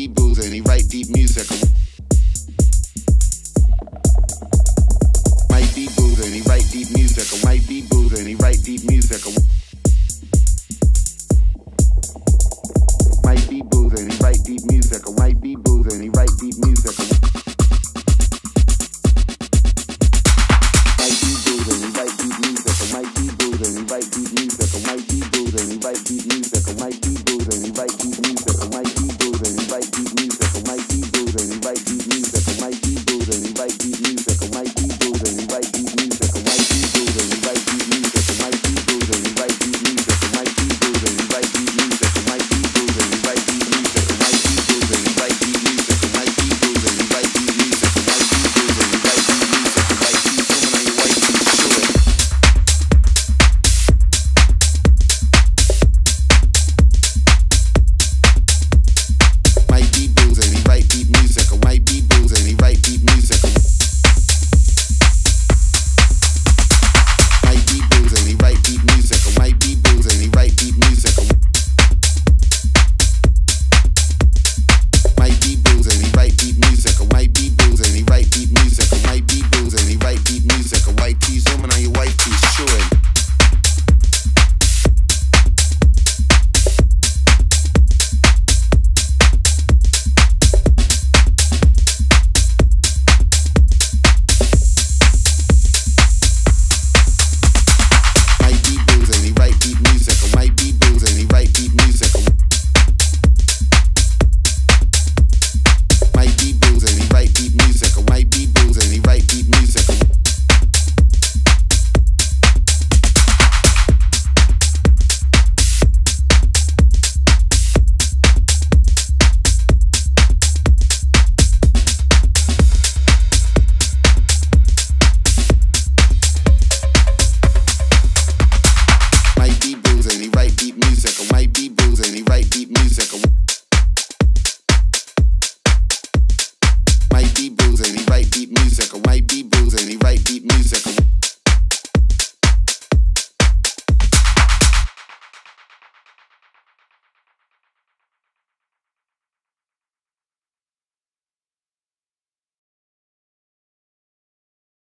deep be boozing, he write deep music. Might be boozing, he write deep music. Might be boozing, he write deep music. Might be boozing, he write deep music. Might be boozing, he write deep music. Might be boozing, he write deep music. Might be boozing, he write deep music. Might be boozing, he write deep music. Might be boozing, he write deep music. might be boozing.